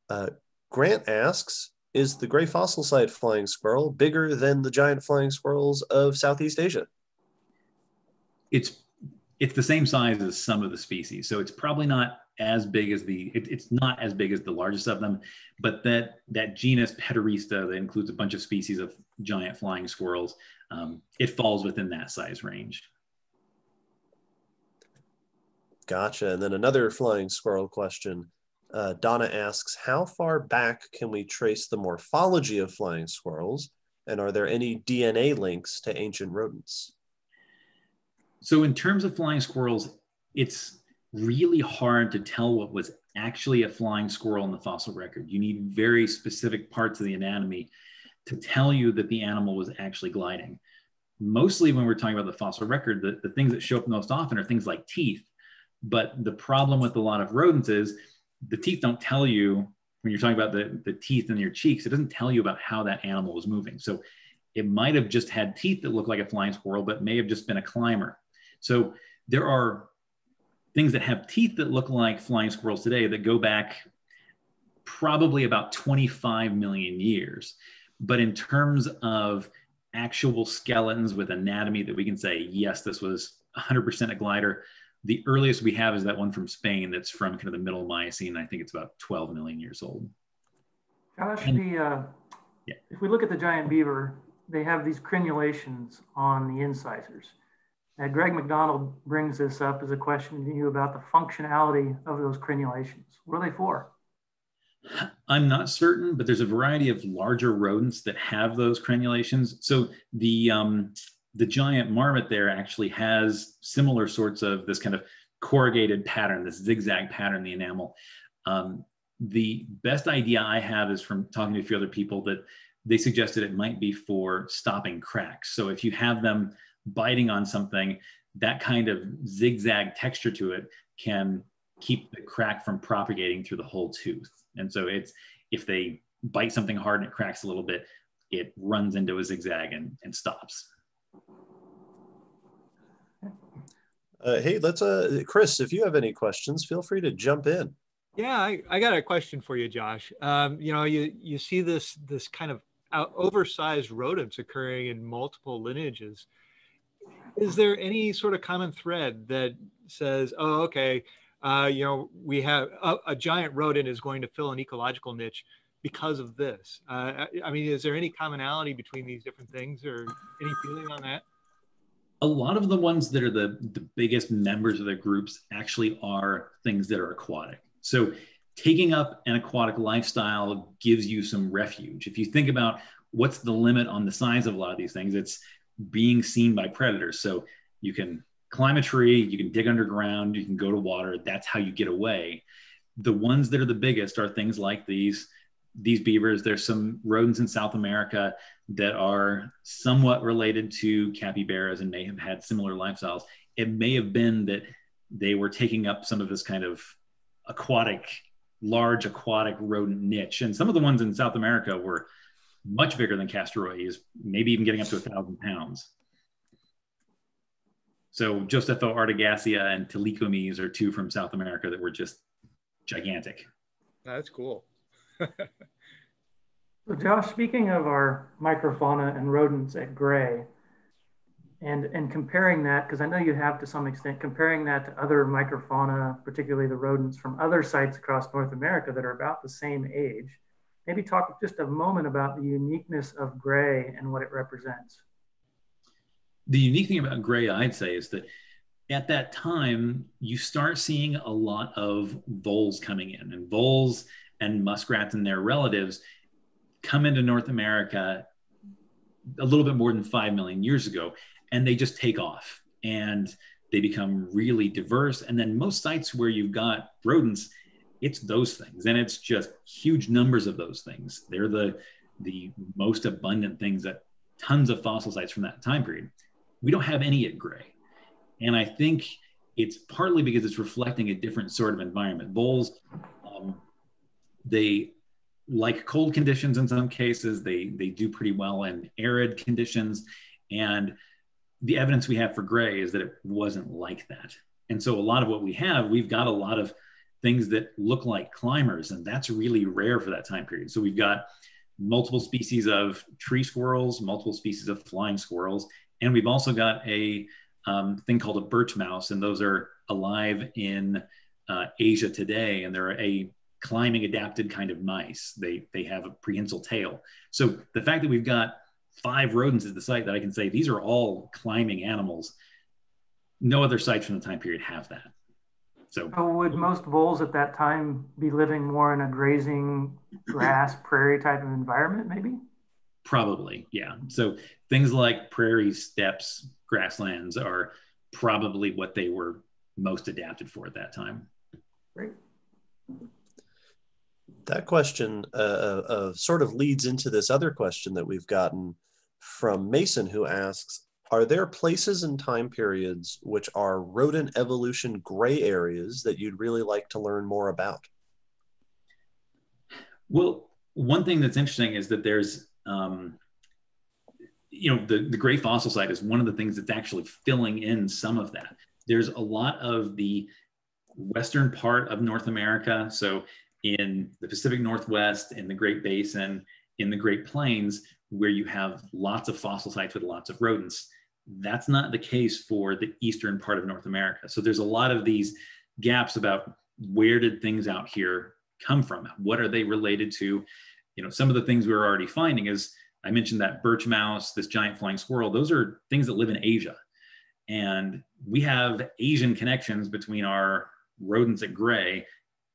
Uh, Grant asks Is the gray fossil site flying squirrel bigger than the giant flying squirrels of Southeast Asia? It's it's the same size as some of the species, so it's probably not as big as the it, it's not as big as the largest of them but that that genus Petaurista that includes a bunch of species of giant flying squirrels um, it falls within that size range gotcha and then another flying squirrel question uh, donna asks how far back can we trace the morphology of flying squirrels and are there any dna links to ancient rodents so in terms of flying squirrels it's really hard to tell what was actually a flying squirrel in the fossil record. You need very specific parts of the anatomy to tell you that the animal was actually gliding. Mostly when we're talking about the fossil record, the, the things that show up most often are things like teeth. But the problem with a lot of rodents is the teeth don't tell you when you're talking about the, the teeth in your cheeks, it doesn't tell you about how that animal was moving. So it might have just had teeth that look like a flying squirrel, but may have just been a climber. So there are things that have teeth that look like flying squirrels today that go back probably about 25 million years. But in terms of actual skeletons with anatomy that we can say, yes, this was 100% a glider, the earliest we have is that one from Spain that's from kind of the middle Miocene. I think it's about 12 million years old. And, the, uh, yeah. if we look at the giant beaver, they have these crenulations on the incisors. Uh, Greg McDonald brings this up as a question to you about the functionality of those crenulations. What are they for? I'm not certain, but there's a variety of larger rodents that have those crenulations. So the um, the giant marmot there actually has similar sorts of this kind of corrugated pattern, this zigzag pattern, the enamel. Um, the best idea I have is from talking to a few other people that they suggested it might be for stopping cracks. So if you have them biting on something, that kind of zigzag texture to it can keep the crack from propagating through the whole tooth. And so it's if they bite something hard and it cracks a little bit, it runs into a zigzag and, and stops. Uh, hey, let's, uh, Chris, if you have any questions, feel free to jump in. Yeah, I, I got a question for you, Josh. Um, you know, you, you see this, this kind of oversized rodents occurring in multiple lineages is there any sort of common thread that says, oh, okay, uh, you know, we have a, a, giant rodent is going to fill an ecological niche because of this? Uh, I mean, is there any commonality between these different things or any feeling on that? A lot of the ones that are the, the biggest members of the groups actually are things that are aquatic. So taking up an aquatic lifestyle gives you some refuge. If you think about what's the limit on the size of a lot of these things, it's being seen by predators. So you can climb a tree, you can dig underground, you can go to water. That's how you get away. The ones that are the biggest are things like these these beavers. There's some rodents in South America that are somewhat related to capybaras and may have had similar lifestyles. It may have been that they were taking up some of this kind of aquatic, large aquatic rodent niche. And some of the ones in South America were much bigger than Castoroides, maybe even getting up to a thousand pounds. So Josephoartigasia and Telicomys are two from South America that were just gigantic. That's cool. so Josh, speaking of our microfauna and rodents at Gray, and, and comparing that, because I know you have to some extent, comparing that to other microfauna, particularly the rodents from other sites across North America that are about the same age, maybe talk just a moment about the uniqueness of Gray and what it represents. The unique thing about gray, I'd say, is that at that time, you start seeing a lot of voles coming in, and voles and muskrats and their relatives come into North America a little bit more than 5 million years ago, and they just take off and they become really diverse. And then most sites where you've got rodents, it's those things, and it's just huge numbers of those things. They're the the most abundant things that tons of fossil sites from that time period. We don't have any at Gray. And I think it's partly because it's reflecting a different sort of environment. Um, they like cold conditions in some cases. They they do pretty well in arid conditions, and the evidence we have for gray is that it wasn't like that. And so a lot of what we have, we've got a lot of things that look like climbers, and that's really rare for that time period. So we've got multiple species of tree squirrels, multiple species of flying squirrels, and we've also got a um, thing called a birch mouse, and those are alive in uh, Asia today, and they're a climbing adapted kind of mice. They they have a prehensile tail. So the fact that we've got five rodents at the site that I can say these are all climbing animals, no other sites from the time period have that. So, so would most voles at that time be living more in a grazing grass prairie type of environment, maybe? Probably, yeah. So things like prairie steppes, grasslands are probably what they were most adapted for at that time. Great. That question uh, uh, uh, sort of leads into this other question that we've gotten from Mason, who asks Are there places and time periods which are rodent evolution gray areas that you'd really like to learn more about? Well, one thing that's interesting is that there's um, you know, the, the gray fossil site is one of the things that's actually filling in some of that. There's a lot of the western part of North America. So in the Pacific Northwest, in the Great Basin, in the Great Plains, where you have lots of fossil sites with lots of rodents. That's not the case for the eastern part of North America. So there's a lot of these gaps about where did things out here come from? What are they related to? You know, some of the things we we're already finding is I mentioned that birch mouse, this giant flying squirrel, those are things that live in Asia. And we have Asian connections between our rodents at Gray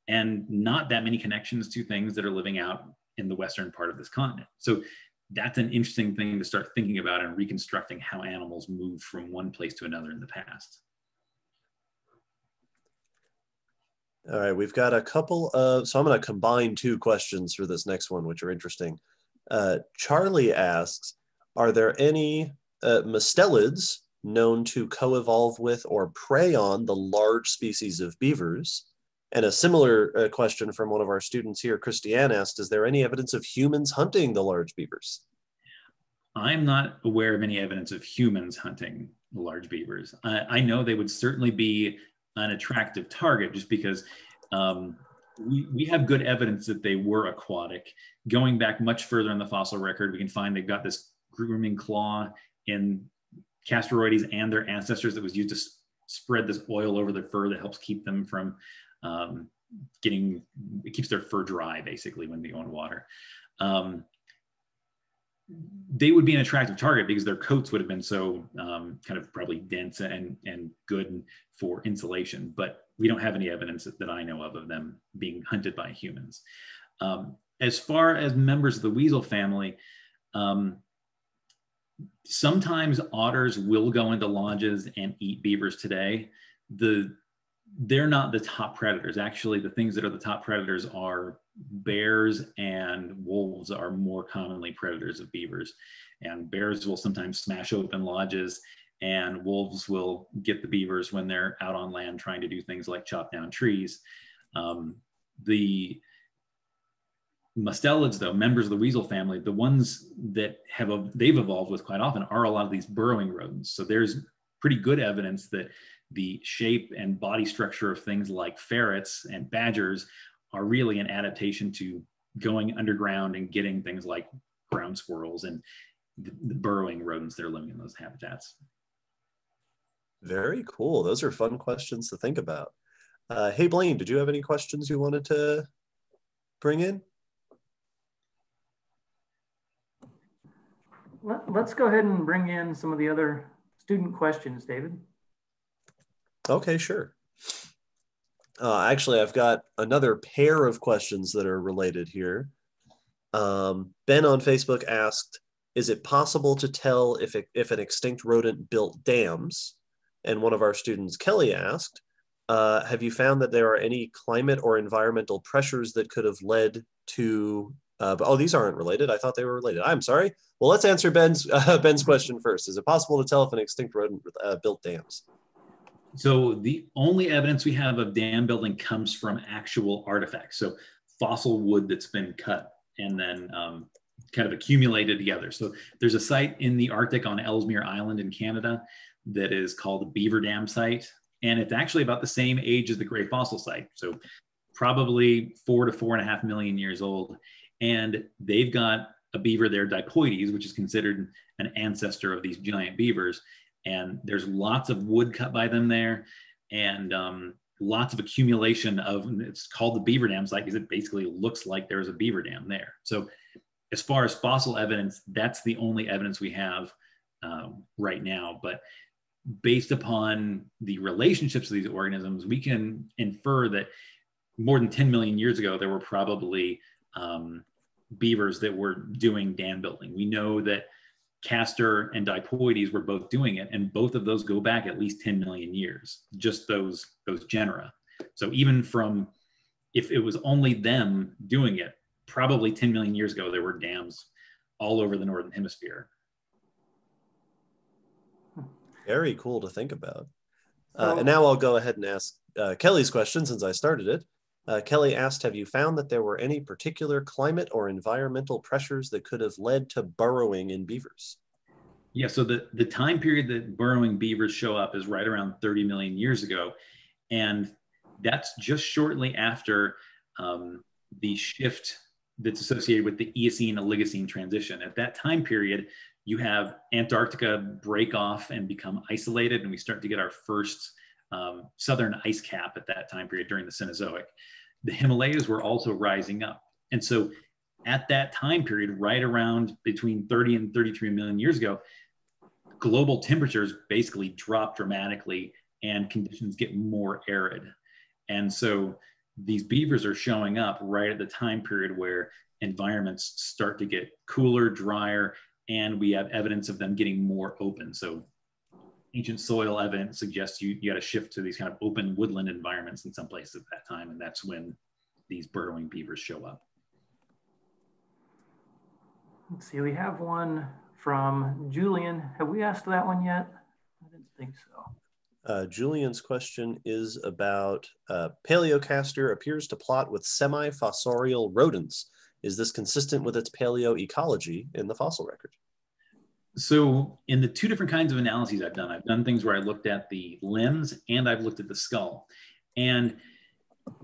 and not that many connections to things that are living out in the western part of this continent. So that's an interesting thing to start thinking about and reconstructing how animals moved from one place to another in the past. All right, we've got a couple of, so I'm going to combine two questions for this next one, which are interesting. Uh, Charlie asks, are there any uh, mustelids known to co-evolve with or prey on the large species of beavers? And a similar uh, question from one of our students here, Christiane asked, is there any evidence of humans hunting the large beavers? I'm not aware of any evidence of humans hunting the large beavers. I, I know they would certainly be an attractive target just because um, we, we have good evidence that they were aquatic. Going back much further in the fossil record, we can find they've got this grooming claw in Castoroides and their ancestors that was used to spread this oil over their fur that helps keep them from um, getting, it keeps their fur dry basically when they go in water. Um, they would be an attractive target because their coats would have been so um, kind of probably dense and, and good for insulation, but we don't have any evidence that I know of of them being hunted by humans. Um, as far as members of the weasel family, um, sometimes otters will go into lodges and eat beavers today. The they're not the top predators. Actually, the things that are the top predators are bears and wolves are more commonly predators of beavers. And bears will sometimes smash open lodges and wolves will get the beavers when they're out on land trying to do things like chop down trees. Um, the mustelids, though, members of the weasel family, the ones that have they've evolved with quite often are a lot of these burrowing rodents. So there's pretty good evidence that the shape and body structure of things like ferrets and badgers are really an adaptation to going underground and getting things like ground squirrels and the, the burrowing rodents that are living in those habitats. Very cool. Those are fun questions to think about. Uh, hey, Blaine, did you have any questions you wanted to bring in? Let, let's go ahead and bring in some of the other student questions, David. Okay, sure. Uh, actually, I've got another pair of questions that are related here. Um, ben on Facebook asked, is it possible to tell if, it, if an extinct rodent built dams? And one of our students, Kelly, asked, uh, have you found that there are any climate or environmental pressures that could have led to, uh, oh, these aren't related. I thought they were related. I'm sorry. Well, let's answer Ben's, Ben's question first. Is it possible to tell if an extinct rodent uh, built dams? So the only evidence we have of dam building comes from actual artifacts. So fossil wood that's been cut and then um, kind of accumulated together. So there's a site in the Arctic on Ellesmere Island in Canada that is called the Beaver Dam site. And it's actually about the same age as the Gray Fossil site. So probably four to four and a half million years old. And they've got a beaver there, Dipoides, which is considered an ancestor of these giant beavers and there's lots of wood cut by them there. And um, lots of accumulation of it's called the beaver dam site because it basically looks like there's a beaver dam there. So as far as fossil evidence that's the only evidence we have um, right now. But based upon the relationships of these organisms we can infer that more than 10 million years ago there were probably um, beavers that were doing dam building. We know that Castor and Dipoides were both doing it, and both of those go back at least 10 million years, just those, those genera. So even from, if it was only them doing it, probably 10 million years ago, there were dams all over the Northern hemisphere. Very cool to think about. Uh, and now I'll go ahead and ask uh, Kelly's question since I started it. Uh, Kelly asked, have you found that there were any particular climate or environmental pressures that could have led to burrowing in beavers? Yeah, so the, the time period that burrowing beavers show up is right around 30 million years ago. And that's just shortly after um, the shift that's associated with the Eocene Oligocene transition. At that time period, you have Antarctica break off and become isolated, and we start to get our first um, southern ice cap at that time period during the Cenozoic. The Himalayas were also rising up. And so at that time period, right around between 30 and 33 million years ago, global temperatures basically drop dramatically and conditions get more arid. And so these beavers are showing up right at the time period where environments start to get cooler, drier, and we have evidence of them getting more open. So ancient soil evidence suggests you, you got to shift to these kind of open woodland environments in some places at that time. And that's when these burrowing beavers show up. Let's see, we have one from Julian. Have we asked that one yet? I didn't think so. Uh, Julian's question is about uh, Palaeocastor appears to plot with semi-fossorial rodents. Is this consistent with its paleoecology in the fossil record? So in the two different kinds of analyses I've done, I've done things where I looked at the limbs and I've looked at the skull. And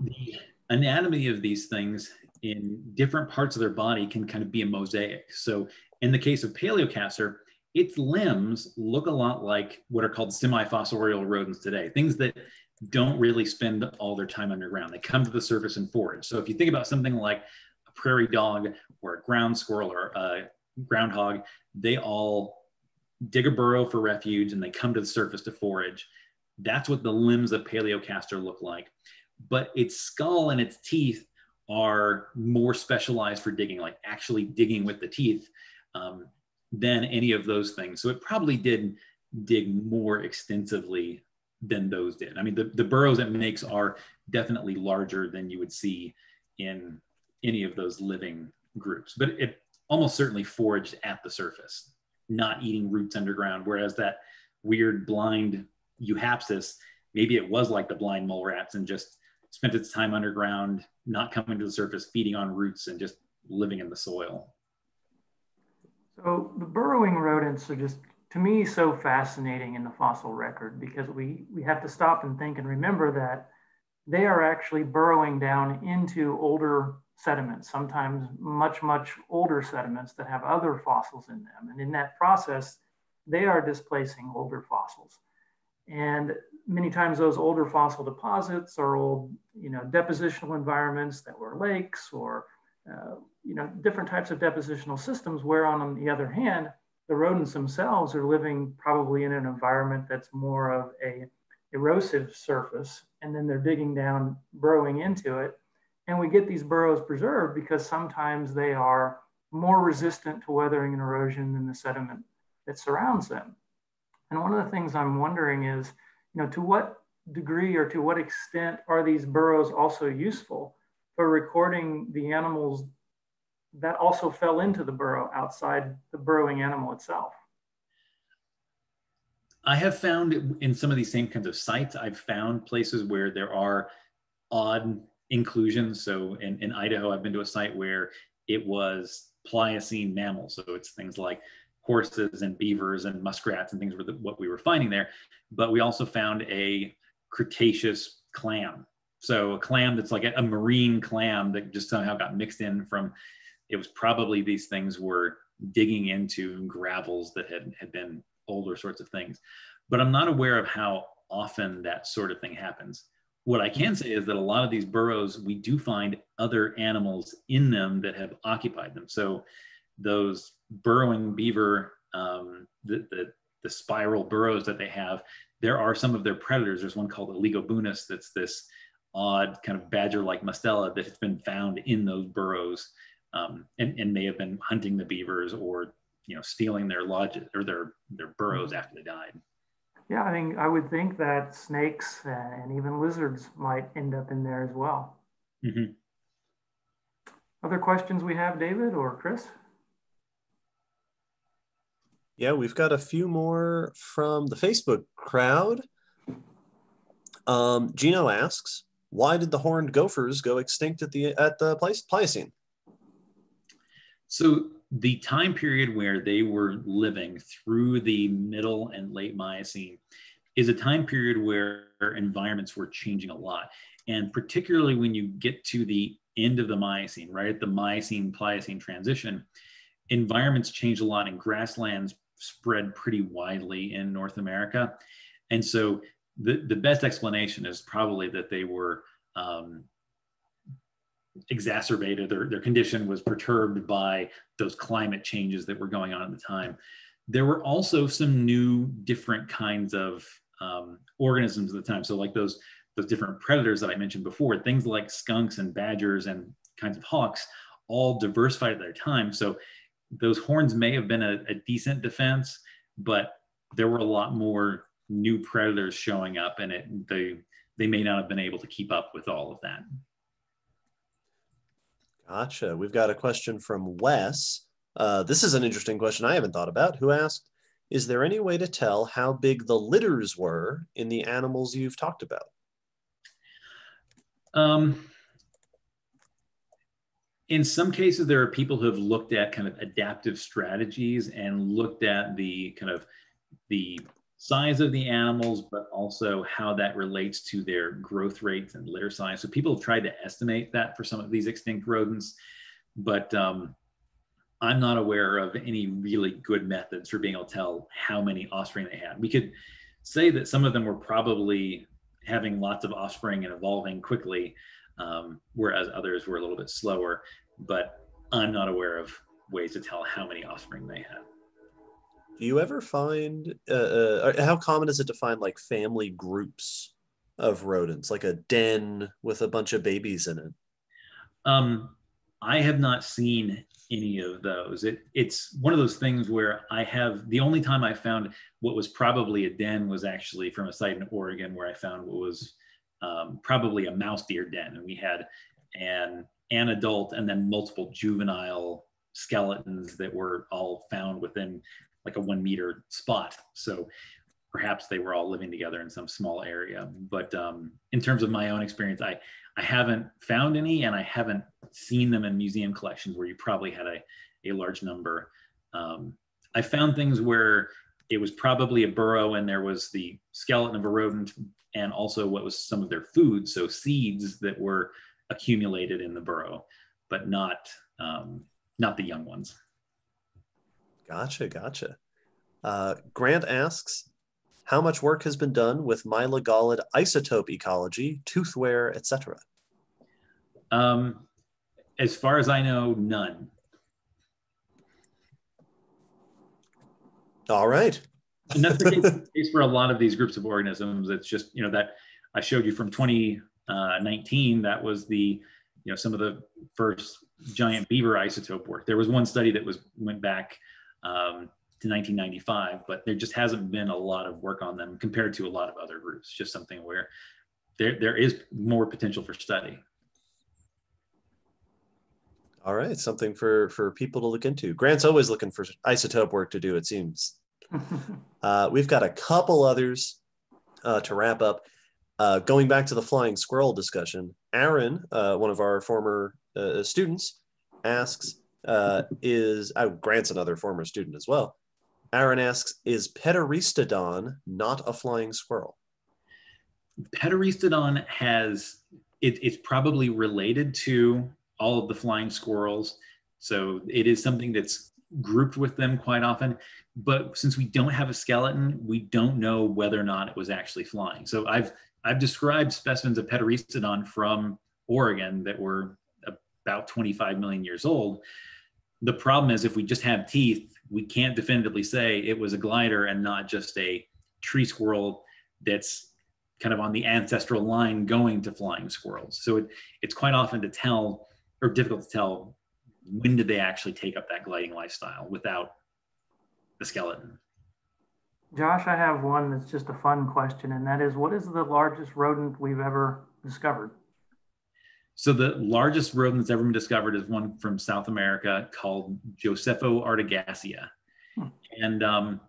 the anatomy of these things in different parts of their body can kind of be a mosaic. So in the case of Palaeocastor, its limbs look a lot like what are called semi-fossorial rodents today, things that don't really spend all their time underground. They come to the surface and forage. So if you think about something like a prairie dog or a ground squirrel or a groundhog, they all dig a burrow for refuge and they come to the surface to forage. That's what the limbs of Palaeocastor look like. But its skull and its teeth are more specialized for digging, like actually digging with the teeth. Um, than any of those things. So it probably did dig more extensively than those did. I mean, the, the burrows it makes are definitely larger than you would see in any of those living groups, but it almost certainly foraged at the surface, not eating roots underground. Whereas that weird blind Euhapsis, maybe it was like the blind mole rats and just spent its time underground, not coming to the surface, feeding on roots and just living in the soil. So the burrowing rodents are just, to me, so fascinating in the fossil record because we, we have to stop and think and remember that they are actually burrowing down into older sediments, sometimes much, much older sediments that have other fossils in them. And in that process, they are displacing older fossils. And many times those older fossil deposits are old, you know, depositional environments that were lakes or, uh, you know, different types of depositional systems where on the other hand, the rodents themselves are living probably in an environment that's more of a erosive surface. And then they're digging down, burrowing into it. And we get these burrows preserved because sometimes they are more resistant to weathering and erosion than the sediment that surrounds them. And one of the things I'm wondering is, you know, to what degree or to what extent are these burrows also useful for recording the animals that also fell into the burrow outside the burrowing animal itself? I have found in some of these same kinds of sites, I've found places where there are odd inclusions. So in, in Idaho, I've been to a site where it was Pliocene mammals. So it's things like horses and beavers and muskrats and things were the, what we were finding there. But we also found a Cretaceous clam. So a clam that's like a, a marine clam that just somehow got mixed in from, it was probably these things were digging into gravels that had, had been older sorts of things. But I'm not aware of how often that sort of thing happens. What I can say is that a lot of these burrows, we do find other animals in them that have occupied them. So those burrowing beaver, um, the, the, the, spiral burrows that they have, there are some of their predators. There's one called Oligobunis that's this odd kind of badger-like mustela that has been found in those burrows um, and, and may have been hunting the beavers or you know stealing their lodges or their their burrows mm-hmm. after they died. Yeah, I mean, I would think that snakes and even lizards might end up in there as well. Mm-hmm. Other questions we have, David or Chris? Yeah, we've got a few more from the Facebook crowd. Um, Gino asks, "Why did the horned gophers go extinct at the at the Pliocene?" So the time period where they were living through the middle and late Miocene is a time period where environments were changing a lot, and particularly when you get to the end of the Miocene, right at the Miocene Pliocene transition, environments change a lot, and grasslands spread pretty widely in North America. And so the, the best explanation is probably that they were um, exacerbated, their, their condition was perturbed by those climate changes that were going on at the time. There were also some new different kinds of um, organisms at the time. So like those, those different predators that I mentioned before, things like skunks and badgers and kinds of hawks all diversified at their time. So those horns may have been a, a decent defense, but there were a lot more new predators showing up, and it they they may not have been able to keep up with all of that. Gotcha. We've got a question from Wes. Uh, this is an interesting question I haven't thought about. Who asked, "Is there any way to tell how big the litters were in the animals you've talked about?" Um, in some cases, there are people who have looked at kind of adaptive strategies and looked at the kind of the size of the animals, but also how that relates to their growth rates and litter size. So people have tried to estimate that for some of these extinct rodents, but um, I'm not aware of any really good methods for being able to tell how many offspring they had. We could say that some of them were probably having lots of offspring and evolving quickly, um, whereas others were a little bit slower but I'm not aware of ways to tell how many offspring they had. Do you ever find uh, uh, how common is it to find like family groups of rodents, like a den with a bunch of babies in it? Um, I have not seen any of those. It, it's one of those things where I have the only time I found what was probably a den was actually from a site in Oregon where I found what was um, probably a mouse deer den. And we had an, an adult and then multiple juvenile skeletons that were all found within like a one meter spot. So perhaps they were all living together in some small area. But um, in terms of my own experience, I, I haven't found any and I haven't seen them in museum collections where you probably had a, a large number. Um, I found things where it was probably a burrow and there was the skeleton of a rodent and also what was some of their food, so seeds that were accumulated in the burrow, but not um, not the young ones. Gotcha, gotcha. Uh, Grant asks, how much work has been done with mylagaulid isotope ecology, tooth wear, etc.? Um, as far as I know, none. All right. and that's the case for a lot of these groups of organisms. It's just, you know, that I showed you from 2019, that was the, you know, some of the first giant beaver isotope work. There was one study that was went back um, to 1995, but there just hasn't been a lot of work on them compared to a lot of other groups. Just something where there there is more potential for study. All right, something for for people to look into. Grant's always looking for isotope work to do. It seems. uh, we've got a couple others uh, to wrap up. Uh, going back to the flying squirrel discussion, Aaron, uh, one of our former uh, students, asks, uh, "Is Grant's another former student as well?" Aaron asks, "Is Petauristodon not a flying squirrel?" Petauristodon has it, it's probably related to all of the flying squirrels, so it is something that's grouped with them quite often. But since we don't have a skeleton, we don't know whether or not it was actually flying. So I've I've described specimens of Petauristodon from Oregon that were about 25 million years old. The problem is if we just have teeth, we can't definitively say it was a glider and not just a tree squirrel that's kind of on the ancestral line going to flying squirrels. So it, it's quite often to tell or difficult to tell when did they actually take up that gliding lifestyle without the skeleton. Josh, I have one that's just a fun question, and that is what is the largest rodent we've ever discovered? So the largest rodent that's ever been discovered is one from South America called Josephoartigasia. Hmm. And um,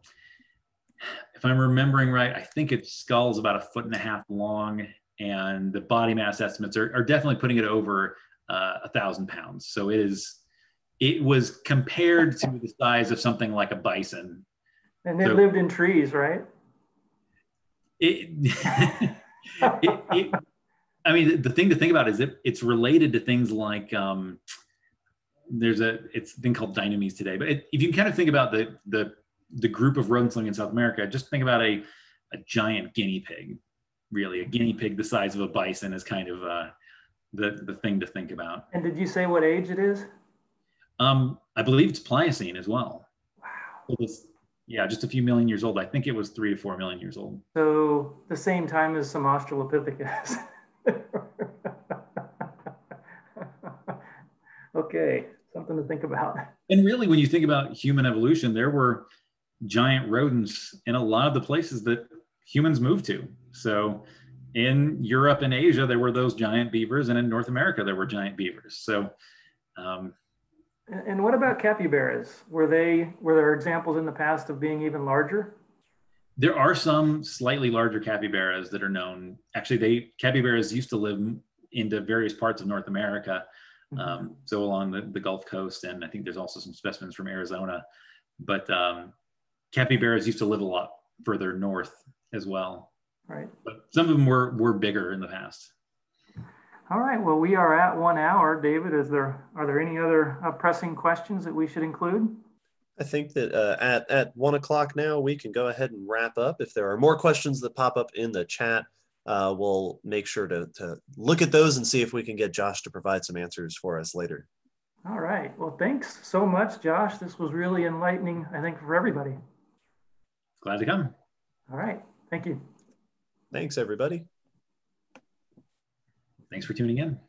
if I'm remembering right, I think its skull is about a foot and a half long, and the body mass estimates are, are definitely putting it over uh, a thousand pounds. So it is, it was compared to the size of something like a bison. And it so lived in trees, right? It, it, it I mean, the thing to think about is it, it's related to things like um, there's a it's been called Dinomys today, but it, if you kind of think about the the the group of rodents living in South America, just think about a a giant guinea pig. Really, a guinea pig the size of a bison is kind of uh, the the thing to think about. And did you say what age it is? Um, I believe it's Pliocene as well. Wow. It's, yeah, just a few million years old. I think it was three to four million years old. So the same time as some Australopithecus. okay, something to think about. And really, when you think about human evolution, there were giant rodents in a lot of the places that humans moved to. So in Europe and Asia, there were those giant beavers, and in North America, there were giant beavers. So, um, and what about capybaras? Were they were there examples in the past of being even larger? There are some slightly larger capybaras that are known. Actually, they capybaras used to live into various parts of North America, mm-hmm. um, so along the, the Gulf Coast, and I think there's also some specimens from Arizona. But um, capybaras used to live a lot further north as well. Right. But some of them were were bigger in the past. All right. Well, we are at one hour. David, is there are there any other uh, pressing questions that we should include? I think that uh, at, at one o'clock now, we can go ahead and wrap up. If there are more questions that pop up in the chat, uh, we'll make sure to, to look at those and see if we can get Josh to provide some answers for us later. All right. Well, thanks so much, Josh. This was really enlightening, I think, for everybody. Glad to come. All right. Thank you. Thanks, everybody. Thanks for tuning in.